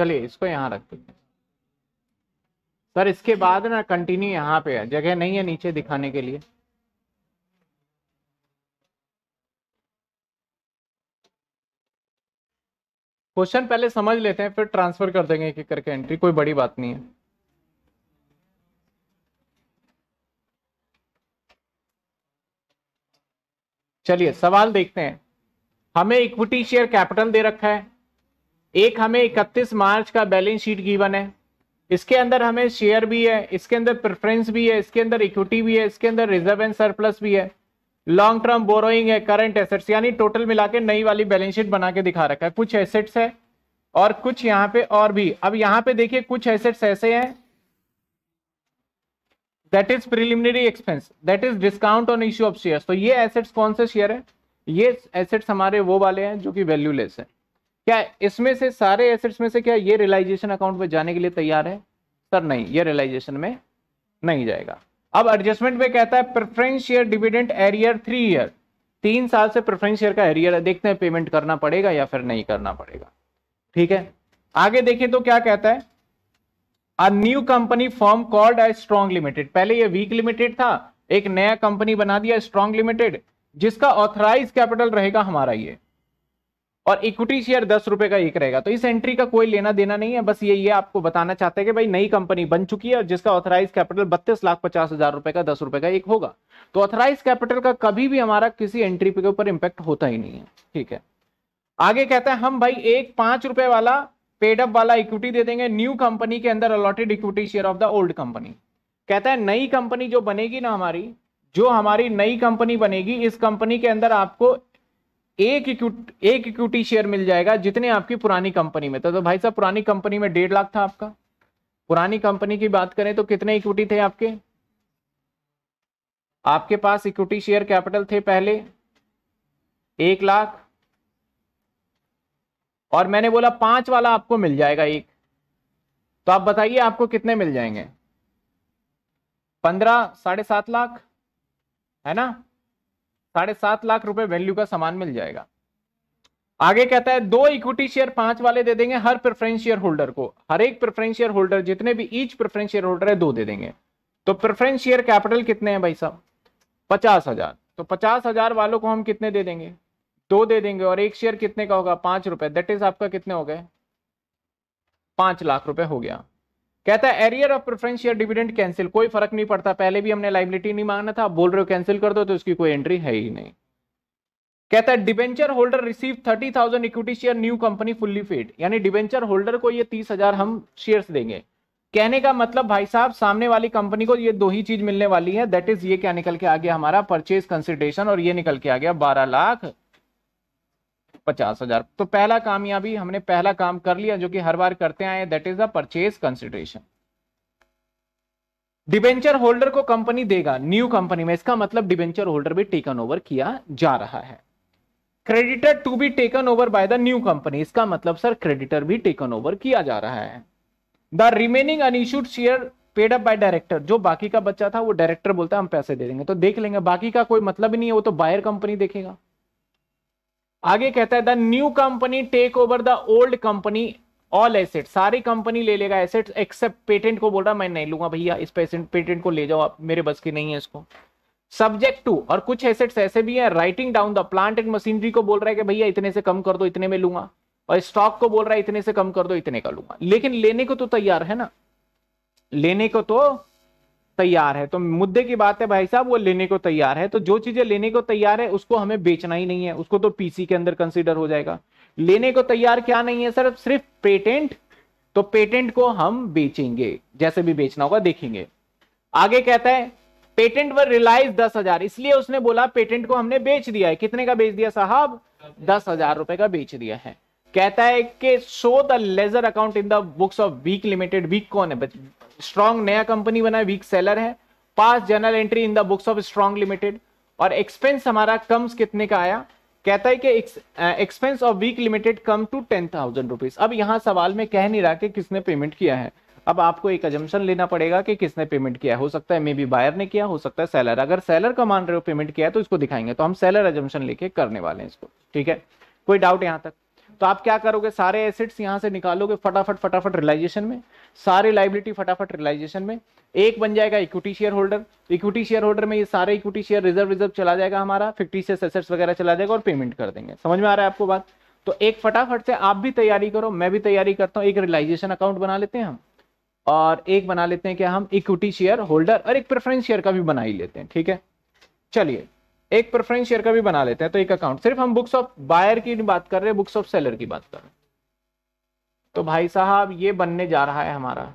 चलिए इसको यहाँ रख देते सर इसके बाद ना कंटिन्यू यहाँ पे है। जगह नहीं है नीचे दिखाने के लिए। क्वेश्चन पहले समझ लेते हैं फिर ट्रांसफ़र कर देंगे एक करके एंट्री कोई बड़ी बात नहीं है। चलिए सवाल देखते हैं। हमें इक्विटी शेयर कैपिटल दे रखा है। एक हमें 31 मार्च का बैलेंस शीट गिवन है। इसके अंदर हमें शेयर भी है, इसके अंदर प्रेफरेंस भी है, इसके अंदर इक्विटी भी है, इसके अंदर रिज़र्व एंड सरप्लस भी है। लॉन्ग टर्म बोरोइंग है, करंट एसेट्स, यानी टोटल मिला के नई वाली बैलेंस शीट बना के दिखा रखा है। कुछ एसेट्स है और कुछ यहाँ पे और भी। अब यहाँ पे देखिए कुछ एसेट्स ऐसे हैं। That is preliminary expense that is discount on issue of share तो ये एसेट्स कौन से शेयर है? ये एसेट्स हमारे वो वाले हैं जो कि वैल्यूलेस है। क्या इसमें से सारे एसेट्स में से क्या ये रियलाइजेशन अकाउंट में जाने के लिए तैयार है? सर नहीं, ये रियलाइजेशन में नहीं जाएगा। अब एडजस्टमेंट में कहता है preference share dividend arrear three year तीन साल से प्रेफरेंस शेयर का एरियर है। देखते हैं पेमेंट करना पड़ेगा या फिर नहीं करना पड़ेगा। ठीक है? आगे देखिए तो क्या कहता है? A new company form called A Strong Limited पहले ये वीक लिमिटेड था, एक नया कंपनी बना दिया स्ट्रॉन्ग लिमिटेड जिसका ऑथराइज कैपिटल रहेगा हमारा ये। और इक्विटी शेयर दस रुपए का एक रहेगा। तो इस एंट्री का कोई लेना देना नहीं है, बस ये ये आपको बताना चाहते हैं कि भाई नई कंपनी बन चुकी है और जिसका ऑथराइज कैपिटल बत्तीस लाख पचास हज़ार रुपए का, दस रुपए का एक होगा। तो ऑथराइज कैपिटल का कभी भी हमारा किसी एंट्री के ऊपर इंपैक्ट होता ही नहीं है। ठीक है? आगे कहता है, हम भाई एक पाँच रुपए वाला पेडअप वाला इक्विटी दे देंगे न्यू कंपनी के अंदर allotted equity share of the old company कहता है, नई कंपनी जो बनेगी ना हमारी, जो हमारी नई कंपनी बनेगी, इस कंपनी के अंदर आपको एक एक इक्विटी शेयर मिल जाएगा जितने आपकी पुरानी कंपनी में। था तो भाई साहब, पुरानी कंपनी में डेढ़ लाख था आपका। पुरानी कंपनी की बात करें तो कितने इक्विटी थे आपके? आपके पास इक्विटी शेयर कैपिटल थे पहले एक लाख। और मैंने बोला पाँच वाला आपको मिल जाएगा एक। तो आप बताइए आपको कितने मिल जाएँगे? पंद्रह, साढ़े सात लाख, है ना? साढ़े सात लाख रुपए वैल्यू का सामान मिल जाएगा। आगे कहता है, दो इक्विटी शेयर पाँच वाले दे देंगे हर प्रेफरेंस शेयर होल्डर को। हर एक प्रेफरेंस शेयर होल्डर जितने भी ईच प्रेफरेंस शेयर होल्डर है, दो दे देंगे। तो प्रेफरेंस शेयर कैपिटल कितने हैं भाई साहब? पचास हज़ार। तो पचास हज़ार वालों को हम कितने दे देंगे? दो दे देंगे और एक शेयर कितने का होगा? पाँच रुपए। दैट इज़ आपका कितने हो गए? पाँच लाख रुपए हो गया। कहता है arrear of preference share dividend cancel कोई फ़र्क नहीं पड़ता। पहले भी हमने लाइबिलिटी नहीं मांगना था। बोल रहे हो कैंसिल कर दो तो उसकी कोई एंट्री है ही नहीं। कहता है debenture holder receive thirty thousand equity share new company fully paid यानी डिबेंचर होल्डर को ये तीस हज़ार हम शेयर्स देंगे। कहने का मतलब भाई साहब, सामने वाली कंपनी को ये दो ही चीज़ मिलने वाली है। दैट इज़ ये क्या निकल के आ गया हमारा परचेज कंसिडरेशन और ये निकल के आ गया बारह लाख। पचास हज़ार। तो पहला कामयाबी, हमने पहला काम कर लिया जो कि हर बार करते आए that is the purchase consideration debenture holder को कंपनी देगा न्यू कंपनी में। इसका मतलब डिबेंचर होल्डर भी टेकन ओवर किया जा रहा है। Creditor to be taken over by the new company इसका मतलब सर क्रेडिटर भी टेकन ओवर किया जा रहा है। The remaining unissued share paid up by director जो बाकी का बच्चा था, वो डायरेक्टर बोलता है, हम पैसे दे देंगे। तो देख लेंगे, बाकी का कोई मतलब ही नहीं है, वो तो बायर कंपनी देखेगा। आगे कहता है, the new company take over the old company all asset. सारी कंपनी ले लेगा एसेट, एक्सेप्ट पेटेंट को बोल रहा, मैं नहीं लूँगा भैया, इस पेटेंट को ले जाओ, आप मेरे बस की नहीं है इसको। सब्जेक्ट टू और कुछ एसेट्स ऐसे भी हैं writing down the plant and machinery को बोल रहा है कि भैया, इतने से कम कर दो, इतने में लूँगा। और स्टॉक को बोल रहा है, इतने से कम कर दो, इतने का लूँगा। लेकिन लेने को तो तैयार है ना। लेने को तो तैयार है। तो मुद्दे की बात है भाई साहब, वो लेने को तैयार है। तो जो चीज़ें लेने को तैयार है, उसको हमें बेचना ही नहीं है। उसको तो पीसी के अंदर कंसिडर हो जाएगा। लेने को तैयार क्या नहीं है सर सिर्फ़ पेटेंट तो पेटेंट को हम बेचेंगे। जैसे भी बेचना होगा, देखेंगे। आगे कहता है पेटेंट वर रिलाइज दस हज़ार। इसलिए उसने बोला पेटेंट को हमने बेच दिया है। कितने का बेच दिया साहब? दस हज़ार रुपए का बेच दिया है। कहता है कि show the ledger account in the books of weak limited weak कौन है? स्ट्रॉन्ग नया कंपनी बना है वीक सेलर है। Pass journal entry in the books of strong limited और एक्सपेंस हमारा कम्स कितने का आया? कहता है कि expense of weak limited come to ten thousand rupees अब यहाँ सवाल में कह नहीं रहा कि किसने पेमेंट किया है। अब आपको एक एजम्पन लेना पड़ेगा कि किसने पेमेंट किया हो। सकता है मे बी बायर ने किया, हो सकता है सेलर अगर सेलर का मान रहे हो पेमेंट किया है तो इसको दिखाएँगे। तो हम सेलर एजम्पन लेके करने वाले हैं इसको। ठीक है? कोई डाउट यहाँ तक? तो आप क्या करोगे? सारे एसेट्स यहाँ से निकालोगे फटाफट फटाफट रिलाइजेशन में। सारे लाइबिलिटी फटाफट रिलाइजेशन में। एक बन जाएगा equity share holder equity share holder में ये सारे इक्विटी शेयर रिज़र्व रिज़र्व चला जाएगा हमारा। फिफ्टीसियस एसेट्स वगैरह चला जाएगा और पेमेंट कर देंगे। समझ में आ रहा है आपको बात? तो एक फटाफट से आप भी तैयारी करो, मैं भी तैयारी करता हूँ। एक रिलाइजेशन अकाउंट बना लेते हैं हम। और एक बना लेते हैं कि हम? इक्विटी शेयर होल्डर और एक प्रेफरेंस शेयर का भी बना ही लेते हैं। ठीक है? चलिए। एक प्रेफरेंस शेयर का भी बना लेते हैं तो एक अकाउंट सिर्फ़ हम बुक्स ऑफ़ बायर की बात कर रहे हैं बुक्स ऑफ़ सेलर की बात कर रहे हैं। तो भाई साहब, ये बनने जा रहा है हमारा।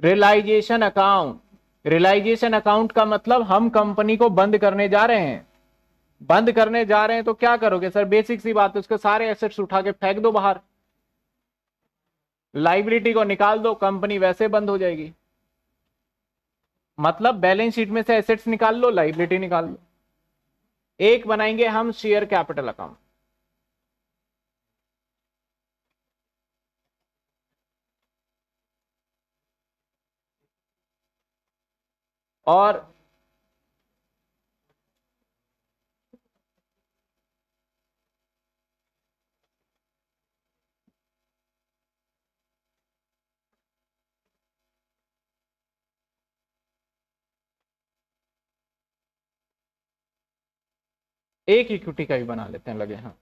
Realisation account. रिलाइजेशन अकाउंट का मतलब हम कंपनी को बंद करने जा रहे हैं। बंद करने जा रहे हैं तो क्या करोगे सर? बेसिक सी बात है, उसके सारे एसेट्स उठा के फेंक दो बाहर। लाइबिलिटी को निकाल दो, कंपनी वैसे बंद हो जाएगी। मतलब बैलेंस शीट में से एसेट्स निकाल लो लाइबिलिटी निकाल लो। एक बनाएँगे हम शेयर कैपिटल अकाउंट और एक इक्विटी का भी बना लेते हैं, लगे हाँ।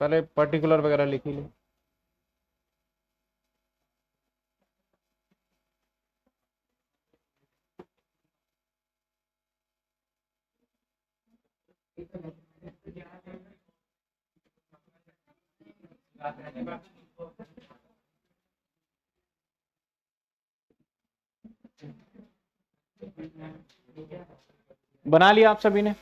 पहले पर्टिकुलर वगैरह लिख लो। बना लिया आप सभी ने।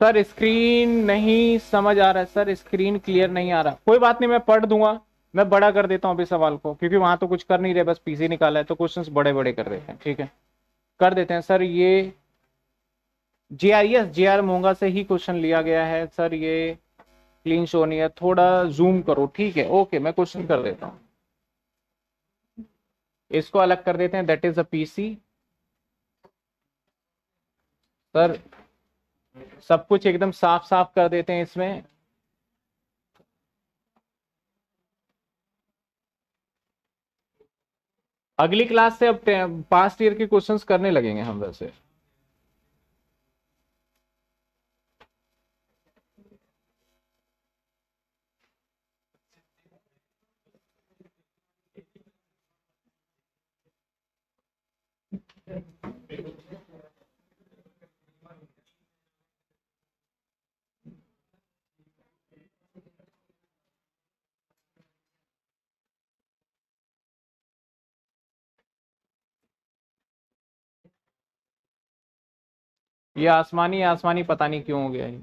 सर स्क्रीन नहीं समझ आ रहा है। सर स्क्रीन क्लियर नहीं आ रहा। कोई बात नहीं, मैं पढ़ दूँगा। मैं बड़ा कर देता हूँ अभी सवाल को, क्योंकि वहाँ तो कुछ कर नहीं रहे, बस पीसी निकाला है तो क्वेश्चंस बड़े बड़े कर देते हैं, ठीक है? कर देते हैं। सर, ये J R yes J R Monga से ही क्वेश्चन लिया गया है। सर, ये क्लीन शो नहीं है। थोड़ा जूम करो, ठीक है? ओके मैं क्वेश्चन कर देता हूँ। इसको अलग कर देते हैं। That is a PC sir, सब कुछ एकदम साफ़ साफ़ कर देते हैं इसमें। अगली क्लास से अब पास्ट ईयर के क्वेश्चंस करने लगेंगे हम वैसे। ये आसमानी आसमानी पता नहीं क्यों हो गया ये।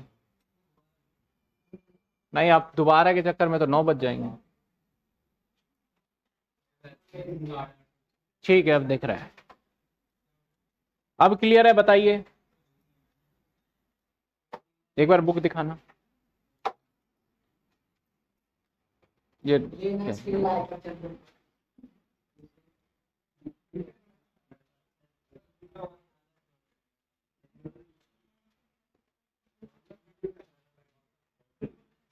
नहीं, आप दोबारा के चक्कर में तो नौ बज जाएँगे। ठीक है, अब दिख रहा है। अब क्लियर है, बताइए। एक बार बुक दिखाना। ये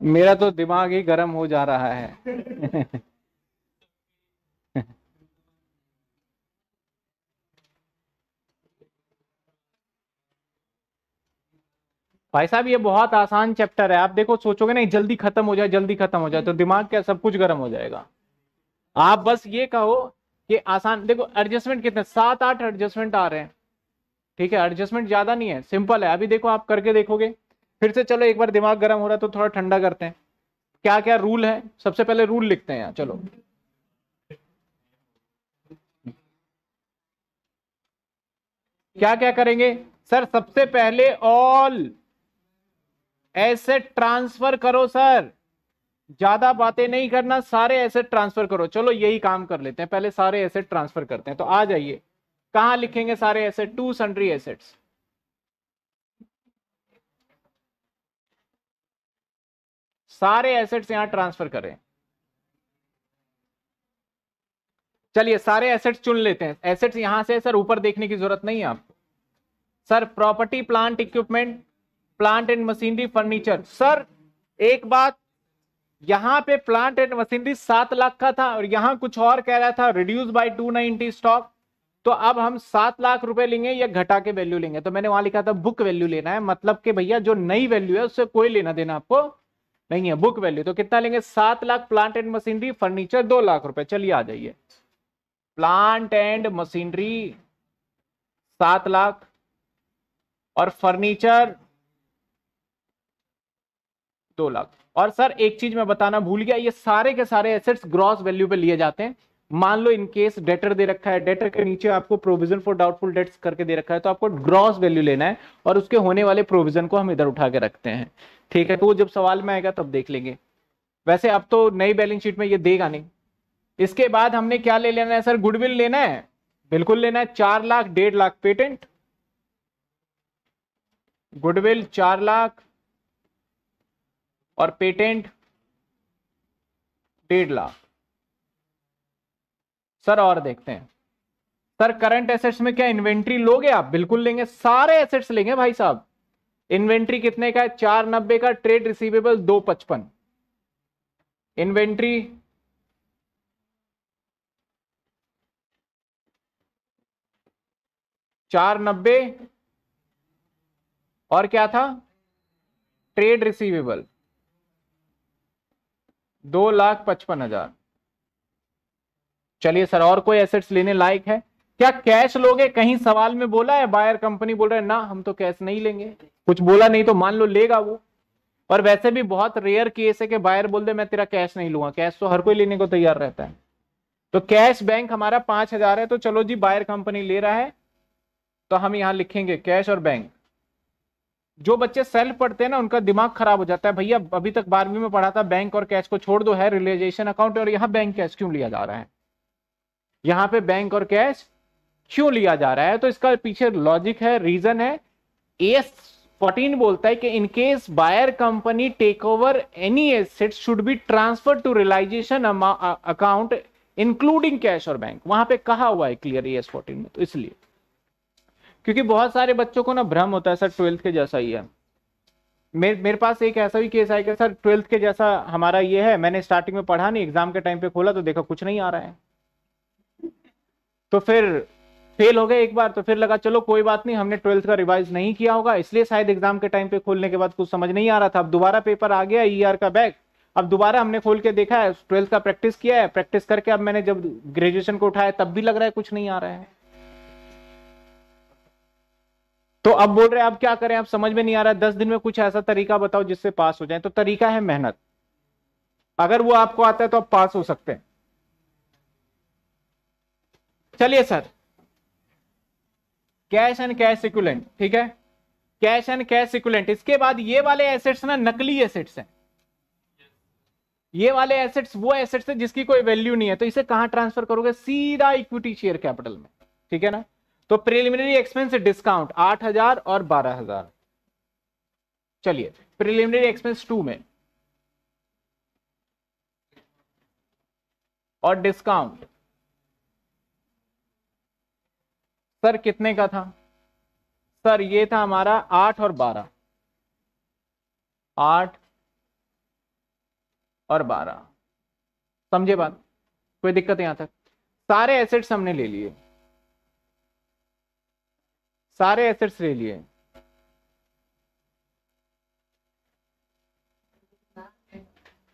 मेरा तो दिमाग ही गर्म हो जा रहा है। भाई साहब, ये बहुत आसान चैप्टर है। आप देखो, सोचोगे नहीं, जल्दी खत्म हो जाए, जल्दी खत्म हो जाए तो दिमाग क्या, सब कुछ गर्म हो जाएगा। आप बस ये कहो कि आसान, देखो एडजस्टमेंट कितने, सात आठ एडजस्टमेंट आ रहे हैं। ठीक है एडजस्टमेंट ज़्यादा नहीं है सिंपल है। अभी देखो, आप करके देखोगे। फिर से चलो, एक बार दिमाग गर्म हो रहा है तो थोड़ा ठंडा करते हैं। क्या क्या रूल है? सबसे पहले रूल लिखते हैं यहाँ, चलो। क्या क्या करेंगे? सर, सबसे पहले ऑल एसेट ट्रांसफ़र करो, सर। ज़्यादा बातें नहीं करना, सारे एसेट ट्रांसफ़र करो। चलो, यही काम कर लेते हैं। पहले सारे एसेट ट्रांसफ़र करते हैं। तो आ जाइए। कहाँ लिखेंगे सारे एसेट टू सन्ड्री एसेट्स सारे एसेट्स यहाँ ट्रांसफ़र करें। चलिए, सारे एसेट्स चुन लेते हैं। एसेट्स यहाँ से सर ऊपर देखने की ज़रूरत नहीं है आपको। Sir property plant equipment plant and machinery furniture sir एक बात, यहाँ पे प्लांट एंड मशीनरी सात लाख का था और यहाँ कुछ और कह रहा था reduce by to ninety stock तो अब हम सात लाख रुपए लेंगे या घटा के वैल्यू लेंगे? तो मैंने वहाँ लिखा था बुक वैल्यू लेना है। मतलब कि भैया, जो नई वैल्यू है, उससे कोई लेना देना आपको नहीं है बुक वैल्यू तो कितना लेंगे? सात lakh plant and machinery furniture दो लाख रुपए। चलिए आ जाइए। प्लांट एंड मशीनरी सात लाख। और फर्नीचर दो लाख। और सर, एक चीज़ मैं बताना भूल गया, ये सारे के सारे एसेट्स ग्रॉस वैल्यू पे लिए जाते हैं। मान लो इन केस डेटर दे रखा है डेटर के नीचे आपको प्रोविज़न फॉर डाउटफुल डेट्स करके दे रखा है तो आपको ग्रॉस वैल्यू लेना है और उसके होने वाले प्रोविज़न को हम इधर उठा के रखते हैं। ठीक है तो जब सवाल में आएगा तब देख लेंगे। वैसे अब तो नई बैलेंस शीट में ये देगा नहीं। इसके बाद हमने क्या ले लेना है सर? गुडविल लेना है? बिल्कुल लेना है। चार लाख, डेढ़ लाख पेटेंट। गुडविल चार लाख और पेटेंट डेढ़ लाख। सर और देखते हैं। सर, करंट एसेट्स में क्या इन्वेंट्री लोगे आप? बिल्कुल लेंगे। सारे एसेट्स लेंगे भाई साहब। इन्वेंट्री कितने का है? चार नब्बे का ट्रेड रिसीवेबल दो पचपन। इन्वेंट्री चार नब्बे, और क्या था? ट्रेड रिसीवेबल दो लाख पचपन हज़ार। चलिए सर, और कोई एसेट्स लेने लायक है? क्या कैश लोगे? कहीं सवाल में बोला है बायर कंपनी बोल रहे ना, हम तो कैश नहीं लेंगे। कुछ बोला नहीं तो मान लो लेगा वो। और वैसे भी बहुत रेयर केस है कि बायर बोल दे, मैं तेरा कैश नहीं लूँगा। कैश तो हर कोई लेने को तैयार रहता है। तो कैश बैंक हमारा पाँच हज़ार है तो चलो जी बायर कंपनी ले रहा है तो हम यहाँ लिखेंगे कैश और बैंक जो बच्चे सेल्फ पढ़ते हैं ना, उनका दिमाग खराब हो जाता है, भैया, अभी तक बारहवीं में पढ़ा था बैंक और कैश को छोड़ दो, है रिलेजेशन अकाउंट और यहाँ बैंक कैश क्यों लिया जा रहा है? यहाँ पे बैंक और कैश क्यों लिया जा रहा है? तो इसका पीछे लॉजिक है रीजन है। एस फोर्टीन बोलता है कि in case buyer company take over any asset should be transfer to realisation account including cash और बैंक वहाँ पे कहा हुआ है क्लियर एस फोर्टीन में तो इसलिए। क्योंकि बहुत सारे बच्चों को ना भ्रम होता है, सर ट्वेल्थ के जैसा ही है। मेरे मेरे पास एक ऐसा भी केस आएगा सर ट्वेल्थ के जैसा हमारा ये है, मैंने स्टार्टिंग में पढ़ा नहीं एग्ज़ाम के टाइम पे खोला तो देखा कुछ नहीं आ रहा है। तो फिर फेल हो गए एक बार तो फिर लगा, चलो, कोई बात नहीं, हमने ट्वेल्थ का रिवाइज नहीं किया होगा, इसलिए शायद एग्ज़ाम के टाइम पे खोलने के बाद कुछ समझ नहीं आ रहा था। अब दोबारा पेपर आ गया ई का बैग, अब दोबारा हमने खोल के देखा है, ट्वेल्थ का प्रैक्टिस किया है, प्रैक्टिस करके अब मैंने जब ग्रेजुएशन को उठाया, तब भी लग रहा है कुछ नहीं आ रहा है। तो अब बोल रहे हैं, अब क्या करें? अब समझ में नहीं आ रहा है। दस दिन में कुछ ऐसा तरीका बताओ जिससे पास हो जाए। तो तरीका है मेहनत। अगर वो आपको आता है तो आप पास हो सकते हैं। चलिए sir cash and cash equivalent ठीक है? कैश एंड कैश इक्विलेंट इसके बाद ये वाले एसेट्स ना नकली एसेट्स हैं। ये वाले एसेट्स वो एसेट्स है जिसकी कोई वैल्यू नहीं है तो इसे कहाँ ट्रांसफ़र करोगे? सीधा इक्विटी शेयर कैपिटल में, ठीक है ना? तो प्रिलिमिनरी एक्सपेंस डिस्काउंट आठ हज़ार और बारह हज़ार। चलिए प्रिलिमिनरी एक्सपेंस टू में। और डिस्काउंट सर कितने का था? सर, ये था हमारा आठ और बारह। आठ और बारह। समझे बात? कोई दिक्कत यहाँ तक। सारे एसेट्स हमने ले लिए। सारे एसेट्स ले लिए।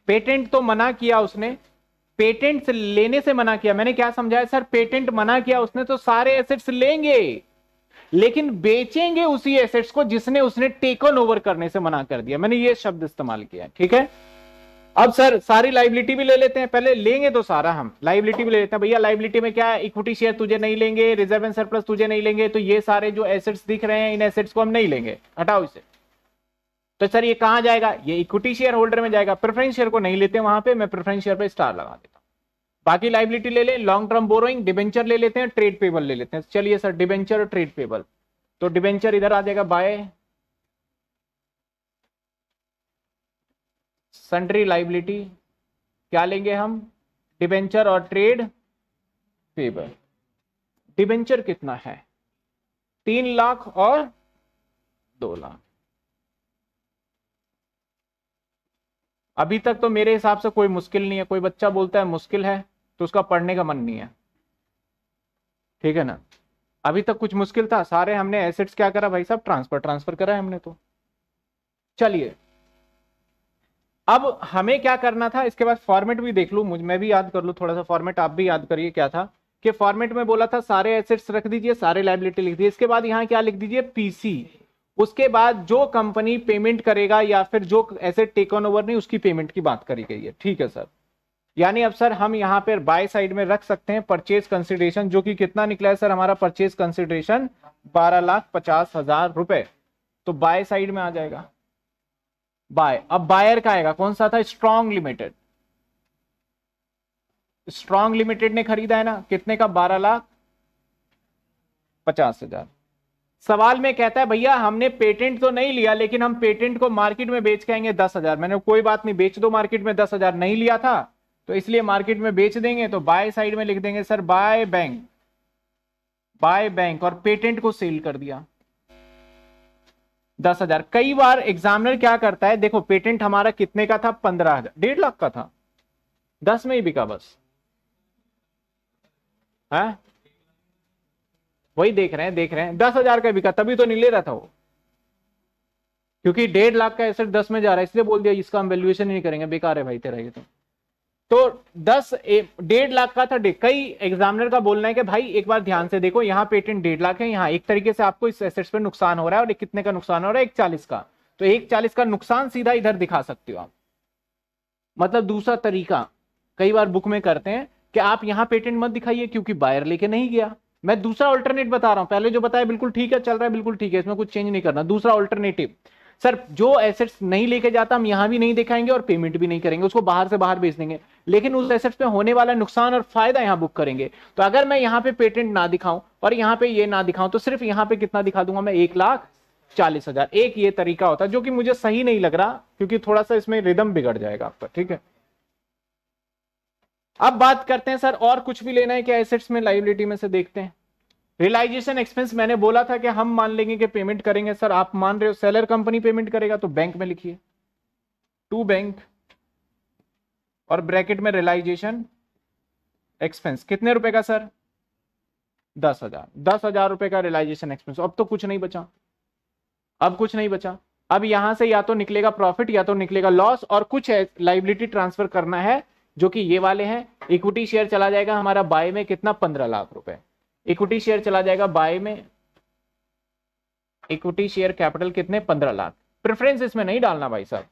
पेटेंट तो मना किया उसने। पेटेंट लेने से मना किया। मैंने क्या समझाया? सर, पेटेंट मना किया, उसने तो सारे एसेट्स लेंगे। लेकिन बेचेंगे उसी एसेट्स को जिसने उसने टेकन ओवर करने से मना कर दिया। मैंने ये शब्द इस्तेमाल किया ठीक है? अब सर, सारी लाइबिलिटी भी ले लेते हैं। पहले लेंगे तो सारा हम। लाइबिलिटी भी ले लेते हैं। भैया लाइबिलिटी में क्या इक्विटी शेयर तुझे नहीं लेंगे रिज़र्व एंड सरप्लस तुझे नहीं लेंगे तो ये सारे जो एसेट्स दिख रहे हैं, इन एसेट्स को हम नहीं लेंगे। हटाओ इसे। तो सर, ये कहाँ जाएगा? ये इक्विटी शेयर होल्डर में जाएगा। प्रेफरेंस शेयर को नहीं लेते वहाँ पे, मैं प्रेफरेंस शेयर पे स्टार लगा देता हूँ। बाकी लाइबिलिटी ले लें लॉन्ग टर्म बोरोइंग डिबेंचर ले लेते हैं ट्रेड पेबल ले लेते हैं। चलिए सर डिबेंचर और ट्रेड पेबल तो डिबेंचर इधर आ जाएगा बाय सन्ड्री लाइबिलिटी क्या लेंगे हम? डिबेंचर और ट्रेड पेबल डिबेंचर कितना है? तीन लाख और दो लाख। अभी तक तो मेरे हिसाब से कोई मुश्किल नहीं है। कोई बच्चा बोलता है, मुश्किल है तो उसका पढ़ने का मन नहीं है। ठीक है ना? अभी तक कुछ मुश्किल था। सारे हमने एसेट्स क्या करा भाई साहब? ट्रांसफ़र ट्रांसफ़र करा है हमने तो। चलिए। अब हमें क्या करना था? इसके बाद फॉर्मेट भी देख लू। मुझ मैं भी याद कर लू थोड़ा सा फॉर्मेट आप भी याद करिए क्या था? कि फॉर्मेट में बोला था, सारे एसेट्स रख दीजिए, सारे लाइबिलिटी लिख दीजिए। इसके बाद यहाँ क्या लिख दीजिए? पीसी उसके बाद जो कंपनी पेमेंट करेगा या फिर जो एसेट टेकन ओवर नहीं, उसकी पेमेंट की बात करी गई है। ठीक है सर यानी अब सर हम यहाँ पर बाय साइड में रख सकते हैं परचेज कंसिडरेशन जो कि कितना निकला है सर हमारा परचेज कंसिडरेशन बारह लाख पचास हज़ार रुपए। तो बाय साइड में आ जाएगा। बाय अब बायर का आएगा। कौन सा था? स्ट्रॉन्ग लिमिटेड स्ट्रॉन्ग लिमिटेड ने खरीदा है ना? कितने का? बारह लाख पचास हज़ार। सवाल में कहता है, भैया, हमने पेटेंट तो नहीं लिया, लेकिन हम पेटेंट को मार्केट में बेच के आएँगे दस हज़ार। मैंने कोई बात नहीं, बेच दो मार्केट में दस हज़ार। नहीं लिया था तो इसलिए मार्केट में बेच देंगे तो बाय साइड में लिख देंगे, sir, by bank by bank और पेटेंट को सेल कर दिया। दस हज़ार। कई बार एग्जामिनर क्या करता है, देखो, पेटेंट हमारा कितने का था? पंद्रह हज़ार, डेढ़ लाख का था। दस में ही बिका बस। है? वही देख रहे हैं, देख रहे हैं। दस हज़ार का बिका, तभी तो नहीं ले रहा था वो। क्योंकि डेढ़ लाख का एसेट दस में जा रहा है, इसलिए बोल दिया, इसका हम वैल्यूएशन नहीं करेंगे। बेकार है भाई तेरा ये तो। तो दस डेढ़ लाख का था कई एग्जामिनर का बोलना है कि भाई, एक बार ध्यान से देखो, यहाँ पेटेंट डेढ़ लाख है, यहाँ एक तरीके से आपको इस एसेट्स पे नुकसान हो रहा है और कितने का नुकसान हो रहा है, एक चालीस का। तो एक चालीस का नुकसान सीधा इधर दिखा सकते हो आप। मतलब दूसरा तरीका, कई बार बुक में करते हैं कि आप यहाँ पेटेंट मत दिखाइए क्योंकि बायर लेके नहीं गया। मैं दूसरा ऑल्टरनेट बता रहा हूँ। पहले जो बताया, बिल्कुल ठीक है, चल रहा है, बिल्कुल ठीक है, इसमें कुछ चेंज नहीं करना। दूसरा ऑल्टरनेटिव सर, जो एसेट्स नहीं लेके जाता, हम यहाँ भी नहीं दिखाएँगे और पेमेंट भी नहीं करेंगे, उसको बाहर से बाहर भेज देंगे। लेकिन उस एसेट्स पे होने वाला नुकसान और फ़ायदा यहाँ बुक करेंगे। तो अगर मैं यहाँ पे पेटेंट ना दिखाऊँ और यहाँ पे ये ना दिखाऊँ तो सिर्फ़ यहाँ पे कितना दिखा दूँगा मैं? एक लाख चालीस हज़ार। एक ये तरीका होता, जो कि मुझे सही नहीं लग रहा, क्योंकि थोड़ा सा इसमें रिदम बिगड़ जाएगा आपका, ठीक है? अब बात करते हैं, सर, और कुछ भी लेना है, क्या एसेट्स में लाइबिलिटी में से देखते हैं? रियलाइजेशन एक्सपेंस मैंने बोला था कि हम मान लेंगे कि पेमेंट करेंगे सर आप मान रहे हो सेलर कंपनी पेमेंट करेगा तो बैंक में लिखिए। टू बैंक और ब्रैकेट में रियलाइजेशन एक्सपेंस कितने रुपए का सर दस हज़ार। दस हज़ार रुपए का रियलाइजेशन एक्सपेंस अब तो कुछ नहीं बचा। अब कुछ नहीं बचा। अब यहाँ से या तो निकलेगा प्रॉफिट या तो निकलेगा लॉस और कुछ लाइबिलिटी ट्रांसफ़र करना है, जो कि ये वाले हैं। इक्विटी शेयर चला जाएगा हमारा बाय में कितना? पंद्रह लाख रुपए। इक्विटी शेयर चला जाएगा बाय में। इक्विटी शेयर कैपिटल कितने? पंद्रह लाख। प्रेफरेंस इसमें नहीं डालना भाई साहब।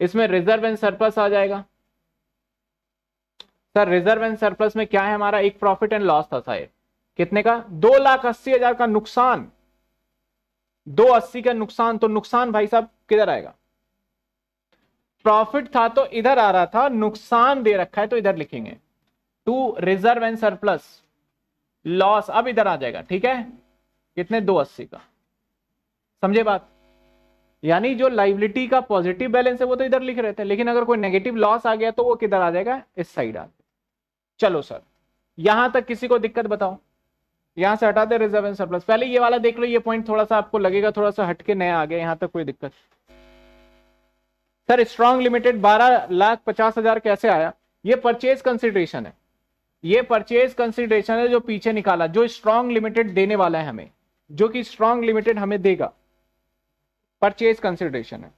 इसमें रिज़र्व एंड सरप्लस आ जाएगा। सर, रिज़र्व एंड सरप्लस में क्या है हमारा? एक प्रॉफिट एंड लॉस था शायद। कितने का? दो लाख अस्सी हज़ार का नुकसान। दो अस्सी का नुकसान तो नुकसान भाई साहब किधर आएगा? प्रॉफिट था तो इधर आ रहा था, नुकसान दे रखा है तो इधर लिखेंगे। To reserve and surplus. Loss अब इधर आ जाएगा, ठीक है? कितने? दो अस्सी का। समझे बात? यानी जो लाइबिलिटी का पॉजिटिव बैलेंस है वो तो इधर लिख रहे थे, लेकिन अगर कोई नेगेटिव लॉस आ गया तो वो किधर आ जाएगा? इस साइड आ चलो सर यहाँ तक किसी को दिक्कत बताओ। यहाँ से हटा दे रिज़र्व एंड सरप्लस पहले ये वाला देख लो, ये पॉइंट थोड़ा सा आपको लगेगा, थोड़ा सा हटके नया आ गया, यहाँ तक कोई दिक्कत सर स्ट्रॉन्ग लिमिटेड बारह लाख पचास हज़ार कैसे आया? ये परचेज कंसिडरेशन है। ये परचेज कंसिडरेशन है जो पीछे निकाला, जो स्ट्रॉन्ग लिमिटेड देने वाला है हमें, जो कि स्ट्रॉन्ग लिमिटेड हमें देगा। परचेज कंसिडरेशन है।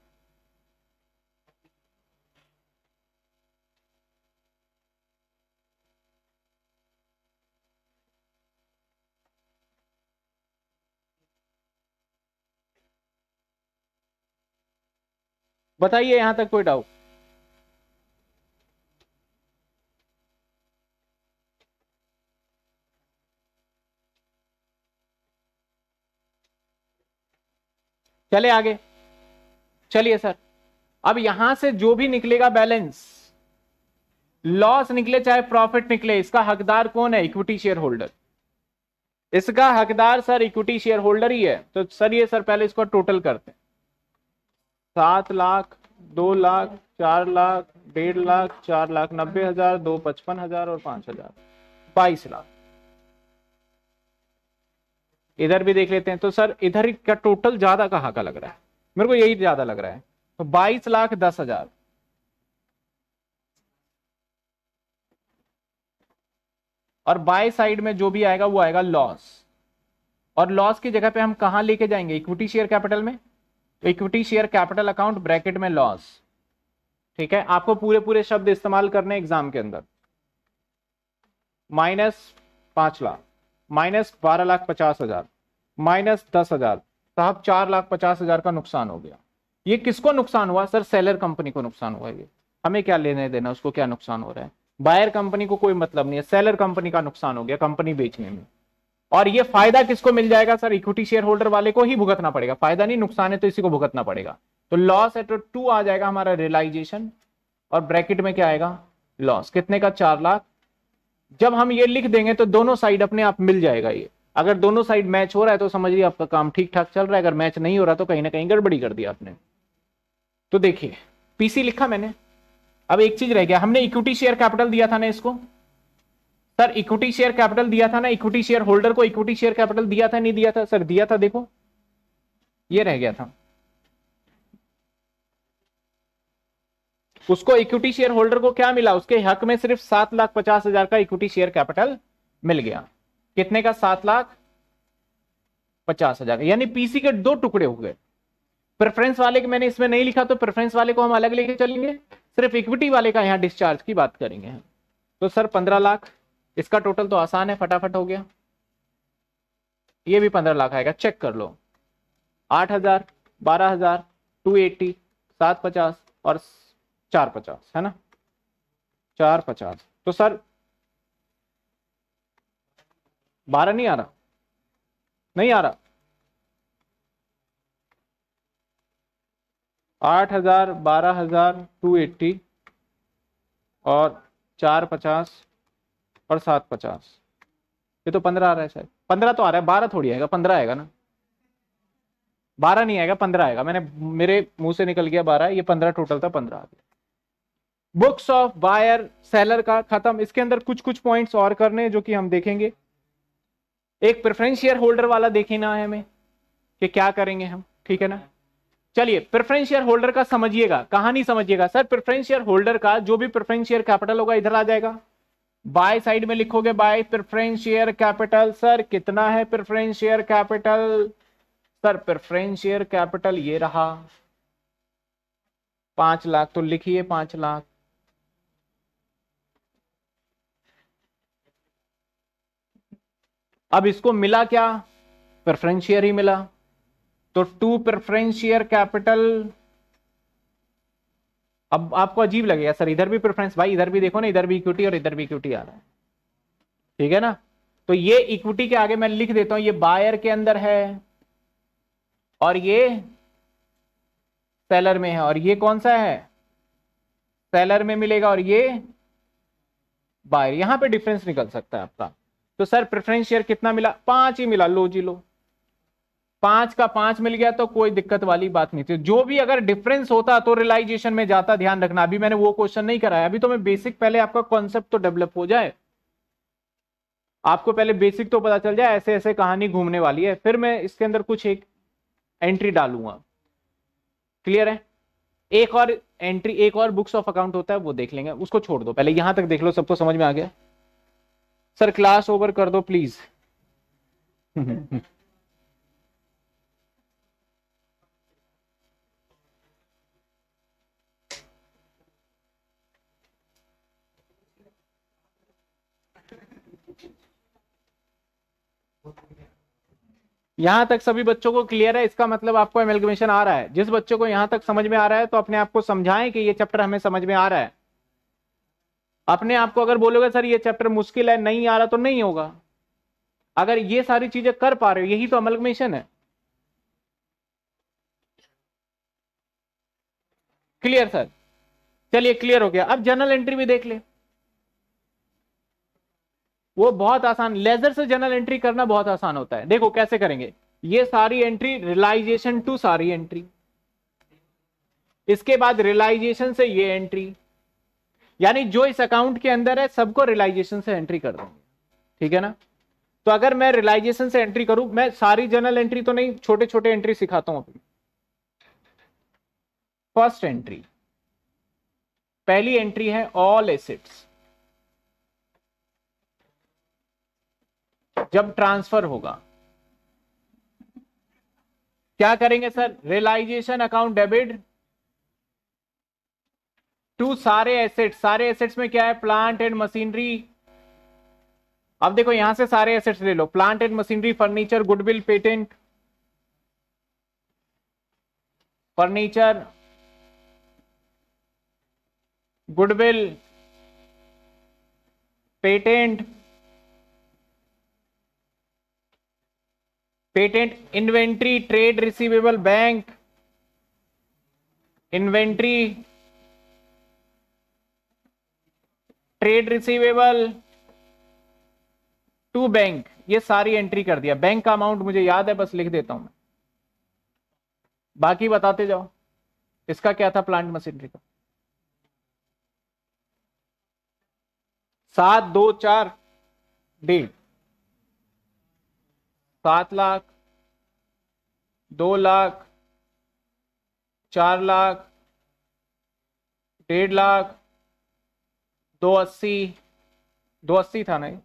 बताइए, यहाँ तक कोई डाउट चले आगे। चलिए सर। अब यहाँ से जो भी निकलेगा बैलेंस लॉस निकले चाहे प्रॉफिट निकले, इसका हकदार कौन है? इक्विटी शेयर होल्डर इसका हकदार सर इक्विटी शेयर होल्डर ही है। तो सर ये सर पहले इसको टोटल करते हैं। सात लाख, दो लाख, चार लाख, डेढ़ लाख, चार लाख, नब्बे हज़ार, दो पचपन हज़ार और पाँच हज़ार। बाईस लाख। इधर भी देख लेते हैं। तो सर, इधर का टोटल ज़्यादा कहाँ का लग रहा है? मेरे को यही ज़्यादा लग रहा है। तो बाईस लाख दस हज़ार। और बाय साइड में जो भी आएगा, वो आएगा लॉस। और लॉस की जगह पे हम कहा लेके जाएँगे? इक्विटी शेयर कैपिटल में? तो equity share capital account bracket में लॉस। ठीक है? आपको पूरे पूरे शब्द इस्तेमाल करने एग्ज़ाम के अंदर। माइनस पाँच लाख। माइनस बारह लाख पचास हज़ार, माइनस दस हज़ार साहब चार लाख पचास हज़ार का नुकसान हो गया। ये किसको नुकसान हुआ? सर, सेलर कंपनी को नुकसान हुआ ये। हमें क्या लेने देना? उसको क्या नुकसान हो रहा है? बायर कंपनी को कोई मतलब नहीं है। सेलर कंपनी का नुकसान हो गया कंपनी बेचने में। और ये फ़ायदा किसको मिल जाएगा? सर इक्विटी शेयर होल्डर वाले को ही भुगतना पड़ेगा। फ़ायदा नहीं, नुकसान है तो इसी को भुगतना पड़ेगा। तो लॉस एट टू आ जाएगा हमारा रियलाइजेशन और ब्रैकेट में क्या आएगा? लॉस कितने का? चार लाख। जब हम ये लिख देंगे तो दोनों साइड अपने आप मिल जाएगा ये। अगर दोनों साइड मैच हो रहा है तो समझिए आपका काम ठीक ठाक चल रहा है। अगर मैच नहीं हो रहा तो कहीं ना कहीं गड़बड़ी कर दिया आपने। तो देखिए पीसी लिखा मैंने। अब एक चीज़ रह गया। हमने इक्विटी शेयर कैपिटल दिया था ना इसको? सर इक्विटी शेयर कैपिटल दिया था ना? इक्विटी शेयर होल्डर को इक्विटी शेयर कैपिटल दिया था, नहीं दिया था? सर, दिया था, देखो। ये रह गया था। उसको इक्विटी शेयर होल्डर को क्या मिला? उसके हक में सिर्फ़ सात लाख पचास हज़ार का इक्विटी शेयर कैपिटल मिल गया। कितने का? सात लाख पचास हज़ार। यानी पीसी के दो टुकड़े हो गए। प्रेफरेंस वाले के मैंने इसमें नहीं लिखा तो प्रेफरेंस वाले को हम अलग लेके चलेंगे। सिर्फ़ इक्विटी वाले का यहाँ डिस्चार्ज की बात करेंगे तो सर, पंद्रह लाख। इसका टोटल तो आसान है, फटाफट हो गया। ये भी पंद्रह लाख आएगा। चेक कर लो। आठ हज़ार, बारह हज़ार टू एट्टी सात पचास और चार पचास, है ना? चार पचास। तो सर, बारह नहीं आ रहा? नहीं आ रहा। आठ हज़ार, बारह हज़ार टू एट्टी और चार पचास और सात पचास। ये तो पंद्रह आ रहा है शायद। पंद्रह तो आ रहा है, बारह थोड़ी आएगा, पंद्रह आएगा ना? बारह नहीं आएगा, पंद्रह आएगा। मैंने, मेरे मुँह से निकल गया बारह, ये पंद्रह टोटल था, पंद्रह आ गया। बुक्स ऑफ़ बायर सेलर का खत्म। इसके अंदर कुछ कुछ पॉइंट्स और करने हैं जो कि हम देखेंगे। एक प्रेफरेंस शेयर होल्डर वाला देखना है हमें कि क्या करेंगे हम, ठीक है ना? चलिए प्रेफरेंस शेयर होल्डर का समझिएगा। कहानी समझिएगा। सर प्रेफरेंस शेयर होल्डर का जो भी प्रेफरेंस शेयर कैपिटल होगा, इधर आ जाएगा। बाय साइड में लिखोगे by preference share capital sir, कितना है preference share capital sir preference share capital ये रहा। पाँच लाख तो लिखिए, पाँच लाख। अब इसको मिला क्या? प्रेफरेंस शेयर ही मिला। तो टू प्रेफरेंस शेयर कैपिटल अब आपको अजीब लगेगा, सर, इधर भी प्रेफरेंस भाई, इधर भी देखो ना, इधर भी इक्विटी और इधर भी इक्विटी आ रहा है। ठीक है ना? तो ये इक्विटी के आगे मैं लिख देता हूँ, ये बायर के अंदर है, और ये सेलर में है, और ये कौन सा है? सेलर में मिलेगा, और ये बायर यहाँ पे डिफरेंस निकल सकता है आपका। तो सर प्रेफरेंस शेयर कितना मिला? पाँच ही मिला, लो जी, लो। पाँच का पाँच मिल गया तो कोई दिक्कत वाली बात नहीं थी। जो भी अगर डिफरेंस होता तो रिलाइजेशन में जाता ध्यान रखना। अभी मैंने वो क्वेश्चन नहीं कराया। अभी तो मैं बेसिक पहले आपका कॉन्सेप्ट तो डेवलप हो जाए। आपको पहले बेसिक तो पता चल जाए ऐसे ऐसे कहानी घूमने वाली है। फिर मैं इसके अंदर कुछ एक एंट्री डालूँगा। क्लियर है? एक और एंट्री एक और बुक्स ऑफ़ अकाउंट होता है, वो देख लेंगे। उसको छोड़ दो। पहले यहाँ तक देख लो, सबको समझ में आ गया? सर क्लास ओवर कर दो प्लीज़ यहाँ तक सभी बच्चों को क्लियर है, इसका मतलब आपको एमेलगमेशन आ रहा है। जिस बच्चों को यहाँ तक समझ में आ रहा है तो अपने आप को समझाएँ कि ये चैप्टर हमें समझ में आ रहा है। अपने आप को अगर बोलोगे, सर, ये चैप्टर मुश्किल है, नहीं आ रहा तो नहीं होगा। अगर ये सारी चीज़ें कर पा रहे हो, यही तो अमलगमेशन है। क्लियर सर चलिए क्लियर हो गया। अब जर्नल एंट्री भी देख ले। वो बहुत आसान लेजर से जर्नल एंट्री करना बहुत आसान होता है। देखो, कैसे करेंगे? ये सारी एंट्री रिलाइजेशन टू सारी एंट्री इसके बाद रिलाइजेशन से ये एंट्री यानी जो इस अकाउंट के अंदर है, सबको रिलाइजेशन से एंट्री कर देंगे। ठीक है ना? तो अगर मैं रिलाइजेशन से एंट्री करूँ, मैं सारी जनरल एंट्री तो नहीं छोटे छोटे एंट्री सिखाता हूँ अभी। फ़र्स्ट एंट्री पहली एंट्री है ऑल एसिड्स जब ट्रांसफ़र होगा। क्या करेंगे sir? Realisation account debit to सारे एसेट्स सारे एसेट्स में क्या है? प्लांट एंड मशीनरी अब देखो, यहाँ से सारे एसेट्स ले लो। Plant and machinery furniture goodwill patent furniture goodwill patent patent inventory trade receivable bank inventory trade receivable, to bank, ये सारी एंट्री कर दिया। बैंक का अमाउंट मुझे याद है, बस लिख देता हूँ मैं। बाकी बताते जाओ, इसका क्या था प्लांट मशीनरी का? सात, दो, चार, डेढ़। सात लाख, दो लाख, चार लाख, डेढ़ लाख दो अस्सी दो अस्सी था नहीं।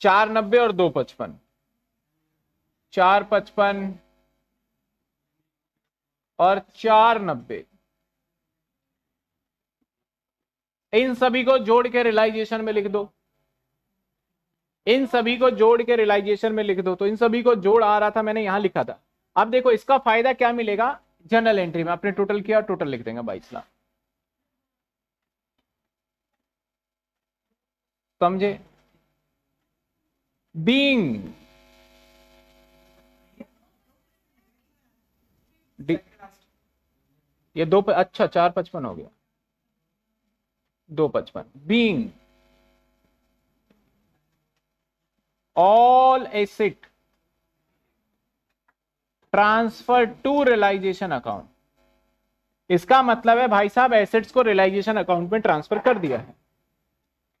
चार नब्बे और दो पचपन। चार पचपन और चार नब्बे। इन सभी को जोड़ के रिलाइजेशन में लिख दो। इन सभी को जोड़ के रिलाइजेशन में लिख दो। तो इन सभी को जोड़ आ रहा था, मैंने यहाँ लिखा था। अब देखो, इसका फ़ायदा क्या मिलेगा? जनरल एंट्री में। आपने टोटल किया टोटल लिख देंगे, बाईस लाख। समझे बींग ये दो अच्छा चार पचपन हो गया। दो पचपन। Being all asset transfer to realisation account इसका मतलब है भाई साहब एसेट्स को रियलाइजेशन अकाउंट में ट्रांसफ़र कर दिया है।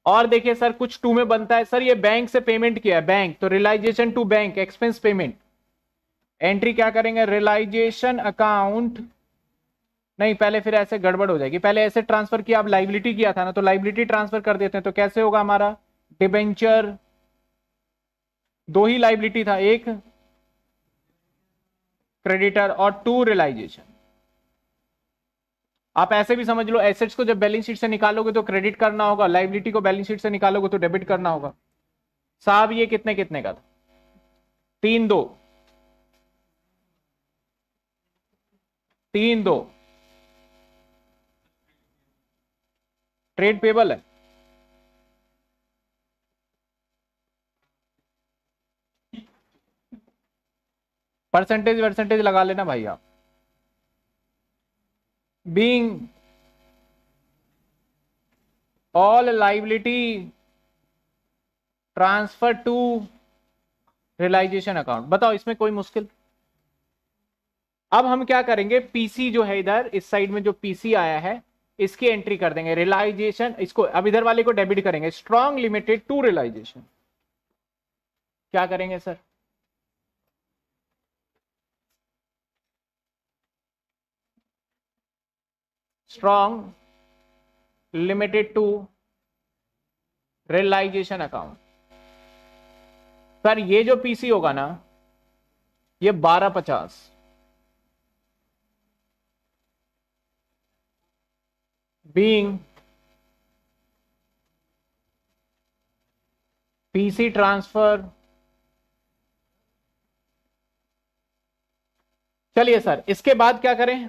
और देखिए सर, कुछ टू में बनता है। सर, ये बैंक से पेमेंट किया है बैंक तो realisation to bank expense payment entry क्या करेंगे? रियलाइजेशन अकाउंट नहीं, पहले फिर ऐसे गड़बड़ हो जाएगी। पहले ऐसे ट्रांसफ़र किया अब लाइबिलिटी किया था ना तो लाइबिलिटी ट्रांसफ़र कर देते हैं तो कैसे होगा हमारा? डिबेंचर दो ही लाइबिलिटी था, एक क्रेडिटर और टू रियलाइजेशन आप ऐसे भी समझ लो एसेट्स को जब बैलेंस शीट से निकालोगे तो क्रेडिट करना होगा लाइबिलिटी को बैलेंस शीट से निकालोगे तो डेबिट करना होगा। साहब, ये कितने कितने का था? तीन दो। तीन दो। ट्रेड पेबल है। परसेंटेज परसेंटेज लगा लेना भाई आप। Being all liability transfer to realisation account बताओ, इसमें कोई मुश्किल? अब हम क्या करेंगे? पीसी जो है इधर, इस साइड में जो पीसी आया है, इसकी एंट्री कर देंगे। रियलाइजेशन इसको अब इधर वाले को डेबिट करेंगे। स्ट्रॉन्ग लिमिटेड टू रियलाइजेशन क्या करेंगे sir strong, limited to realisation account sir ये जो पीसी होगा ना, ये बारह पचास। बींग पीसी ट्रांसफ़र चलिए सर, इसके बाद क्या करें?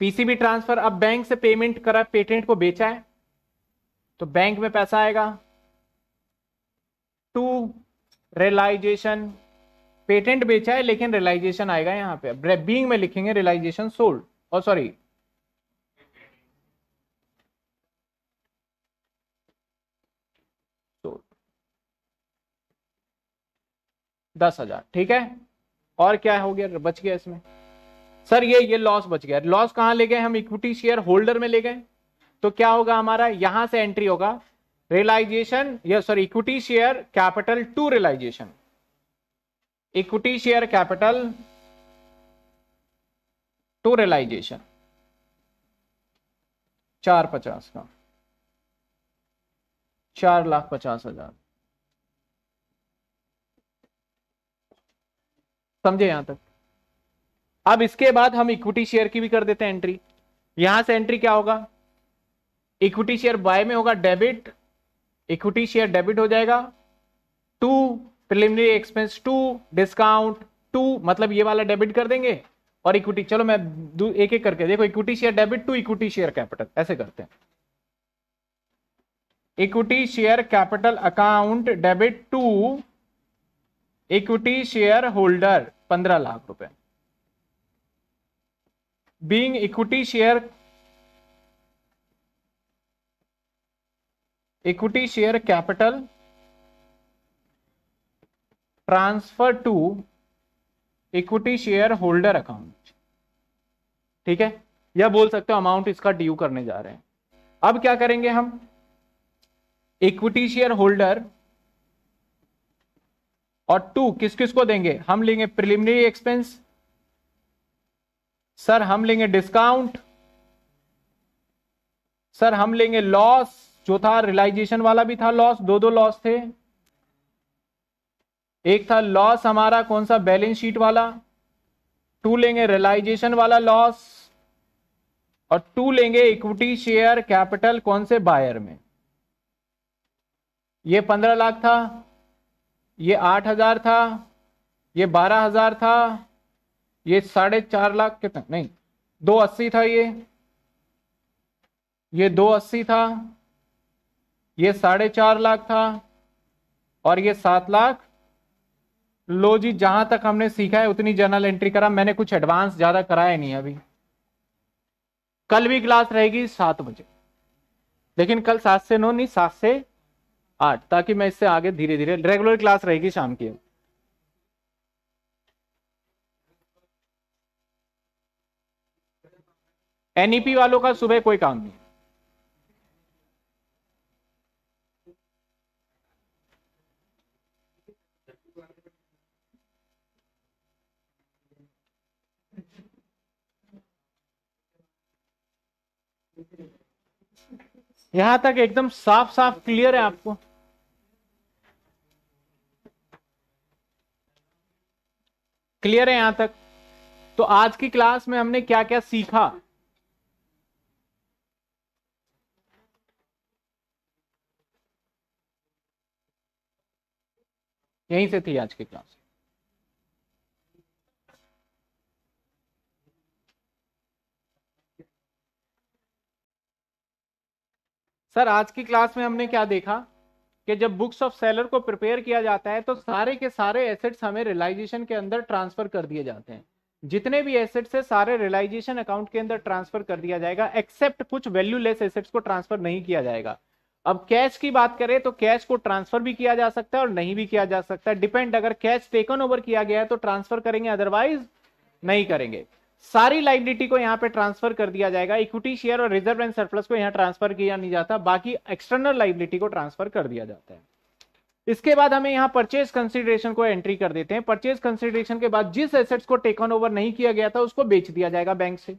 पीसीबी ट्रांसफ़र अब बैंक से पेमेंट करा पेटेंट को बेचा है तो बैंक में पैसा आएगा। टू रियलाइजेशन पेटेंट बेचा है, लेकिन रियलाइजेशन आएगा यहाँ पे। बीइंग में लिखेंगे रियलाइजेशन सोल्ड और सॉरी दस हज़ार, ठीक है? और क्या हो गया? बच गया इसमें। सर, ये ये लॉस बच गया। लॉस कहाँ ले गए? हम इक्विटी शेयर होल्डर में ले गए। तो क्या होगा हमारा? यहाँ से एंट्री होगा। रियलाइजेशन या sorry equity share capital to realisation equity share capital to realisation चार पचास का। चार लाख पचास हज़ार। समझे यहाँ तक? अब इसके बाद हम इक्विटी शेयर की भी कर देते हैं एंट्री यहाँ से एंट्री क्या होगा? इक्विटी शेयर बाय में होगा डेबिट इक्विटी शेयर डेबिट हो जाएगा. To preliminary expense to discount to मतलब ये वाला डेबिट कर देंगे. और इक्विटी चलो मैं एक एक करके देखो equity share debit to equity share capital ऐसे करते हैं. Equity share capital account debit to equity share holder पंद्रह लाख रुपए. Being equity share equity share capital transfer to equity share holder account ठीक है? या बोल सकते हो अमाउंट इसका ड्यू करने जा रहे हैं। अब क्या करेंगे हम? इक्विटी शेयर होल्डर और टू किस किस को देंगे? हम लेंगे प्रिलिमिनरी एक्सपेंस सर हम लेंगे डिस्काउंट सर हम लेंगे लॉस जो था रिलाइजेशन वाला भी था लॉस दो दो लॉस थे। एक था लॉस हमारा कौन सा बैलेंस शीट वाला टू लेंगे रिलाइजेशन वाला लॉस और टू लेंगे इक्विटी शेयर कैपिटल कौन से बायर में। ये पंद्रह लाख था, ये आठ हज़ार था, ये बारह हज़ार था ये साढ़े चार लाख कितना? नहीं, दो अस्सी था ये। ये दो अस्सी था, ये साढ़े चार लाख था, और ये सात लाख। लो जी, जहाँ तक हमने सीखा है, उतनी जर्नल एंट्री करा। मैंने कुछ एडवांस ज़्यादा कराया नहीं अभी। कल भी क्लास रहेगी सात बजे। लेकिन कल सात से नौ, नहीं, सात से आठ, ताकि मैं इससे आगे धीरे धीरे रेगुलर क्लास रहेगी शाम की। एनईपी वालों का सुबह कोई काम नहीं। यहाँ तक एकदम साफ़ साफ़ क्लियर है आपको। क्लियर है यहाँ तक। तो आज की क्लास में हमने क्या क्या सीखा? यहीं से थी आज की क्लास। सर, आज की क्लास में हमने क्या देखा? कि जब बुक्स ऑफ़ सेलर को प्रिपेयर किया जाता है तो सारे के सारे एसेट्स हमें रियलाइजेशन के अंदर ट्रांसफ़र कर दिए जाते हैं। जितने भी एसेट्स है, सारे रियलाइजेशन अकाउंट के अंदर ट्रांसफ़र कर दिया जाएगा, एक्सेप्ट कुछ वैल्यूलेस एसेट्स को ट्रांसफ़र नहीं किया जाएगा। अब कैश की बात करें तो कैश को ट्रांसफ़र भी किया जा सकता है और नहीं भी किया जा सकता। है डिपेंड अगर कैश टेकन ओवर किया गया है तो ट्रांसफ़र करेंगे अदरवाइज़ नहीं करेंगे। सारी लाइबिलिटी को यहाँ पे ट्रांसफ़र कर दिया जाएगा। इक्विटी शेयर और रिज़र्व एंड सरप्लस को यहाँ ट्रांसफ़र किया नहीं जाता। बाकी एक्सटर्नल लाइबिलिटी को ट्रांसफ़र कर दिया जाता है। इसके बाद हमें यहाँ परचेज कंसिडरेशन को एंट्री कर देते हैं। परचेज कंसिडरेशन के बाद जिस एसेट्स को टेकन ओवर नहीं किया गया था, उसको बेच दिया जाएगा बैंक से।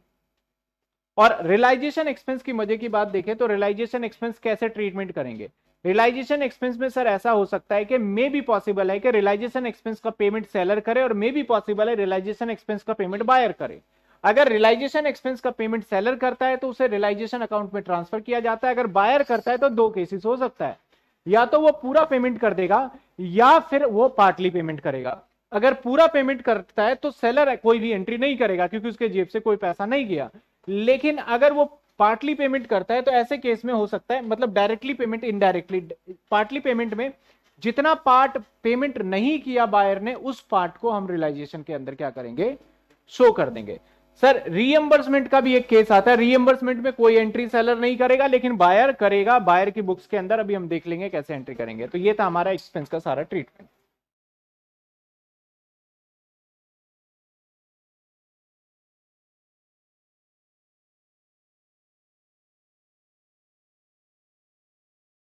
और रियलाइजेशन एक्सपेंस की मज़े की बात देखें तो रियलाइजेशन एक्सपेंस कैसे ट्रीटमेंट करेंगे? रियलाइजेशन एक्सपेंस में सर ऐसा हो सकता है कि मे भी पॉसिबल है कि रियलाइजेशन एक्सपेंस का पेमेंट सेलर करे और मे भी पॉसिबल है रियलाइजेशन एक्सपेंस का पेमेंट बायर करे। अगर रियलाइजेशन एक्सपेंस का पेमेंट सेलर करता है तो उसे रियलाइजेशन अकाउंट में ट्रांसफ़र किया जाता है। अगर बायर करता है तो दो केसेस हो सकता है। या तो वो पूरा पेमेंट कर देगा या फिर वो पार्टली पेमेंट करेगा। अगर पूरा पेमेंट करता है तो सेलर कोई भी एंट्री नहीं करेगा क्योंकि उसके जेब से कोई पैसा नहीं गया। लेकिन अगर वो पार्टली पेमेंट करता है तो ऐसे केस में हो सकता है मतलब directly payment indirectly partly payment में जितना पार्ट पेमेंट नहीं किया बायर ने, उस पार्ट को हम रियलाइजेशन के अंदर क्या करेंगे? शो कर देंगे। सर रीएम्बर्समेंट का भी एक केस आता है। रीएम्बर्समेंट में कोई एंट्री सेलर नहीं करेगा, लेकिन बायर करेगा। बायर की बुक्स के अंदर अभी हम देख लेंगे कैसे एंट्री करेंगे। तो ये था हमारा एक्सपेंस का सारा ट्रीटमेंट